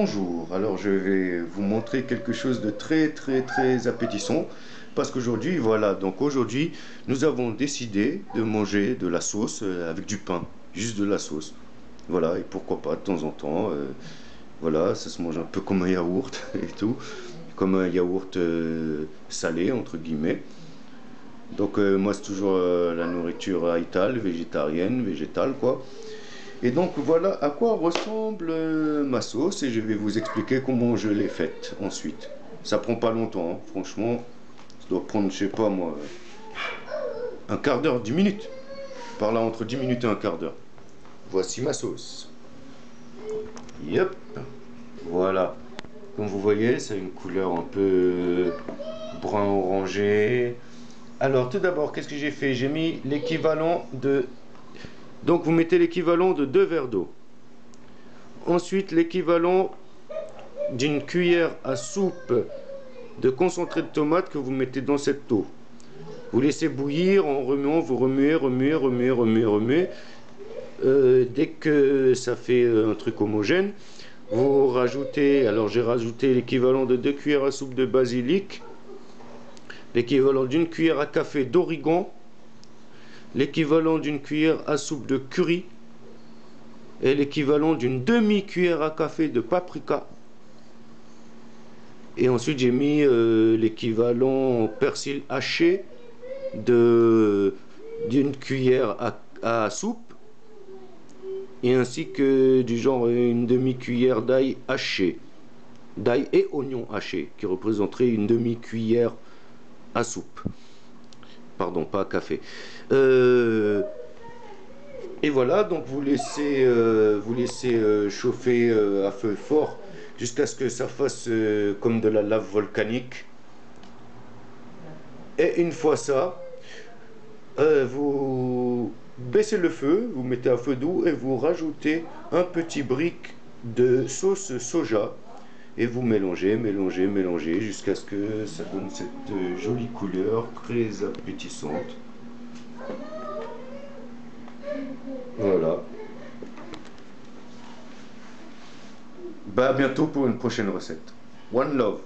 Bonjour, alors je vais vous montrer quelque chose de très très très appétissant parce qu'aujourd'hui, voilà, donc aujourd'hui nous avons décidé de manger de la sauce euh, avec du pain, juste de la sauce. Voilà, et pourquoi pas de temps en temps, euh, voilà, ça se mange un peu comme un yaourt et tout, comme un yaourt euh, salé entre guillemets. Donc moi c'est toujours la nourriture haïtale, végétarienne, végétale quoi. Et donc voilà à quoi ressemble euh, ma sauce et je vais vous expliquer comment je l'ai faite ensuite. Ça prend pas longtemps, hein. franchement, ça doit prendre, je sais pas moi, un quart d'heure, 10 minutes. Par là, entre 10 minutes et un quart d'heure. Voici ma sauce. Yep, voilà. Comme vous voyez, c'est une couleur un peu brun orangé. Alors tout d'abord, qu'est-ce que j'ai fait? J'ai mis l'équivalent de donc vous mettez l'équivalent de deux verres d'eau. Ensuite l'équivalent d'une cuillère à soupe de concentré de tomate que vous mettez dans cette eau. Vous laissez bouillir en remuant, vous remuez, remuez, remuez, remuez, remuez. Euh, dès que ça fait un truc homogène, vous rajoutez, alors j'ai rajouté l'équivalent de deux cuillères à soupe de basilic, l'équivalent d'une cuillère à café d'origan, l'équivalent d'une cuillère à soupe de curry et l'équivalent d'une demi-cuillère à café de paprika. Et ensuite j'ai mis euh, l'équivalent persil haché d'une cuillère à, soupe et ainsi que du genre une demi-cuillère d'ail haché, d'ail et oignon haché qui représenterait une demi-cuillère à soupe pardon, pas café. Euh, et voilà, donc vous laissez, euh, euh, chauffer à feu fort jusqu'à ce que ça fasse comme de la lave volcanique. Et une fois ça, vous baissez le feu, vous mettez à feu doux et vous rajoutez un petit brick de sauce soja et vous mélangez, mélangez, mélangez jusqu'à ce que ça donne cette euh, jolie couleur très appétissante. Voilà. Bah à bientôt pour une prochaine recette. One love.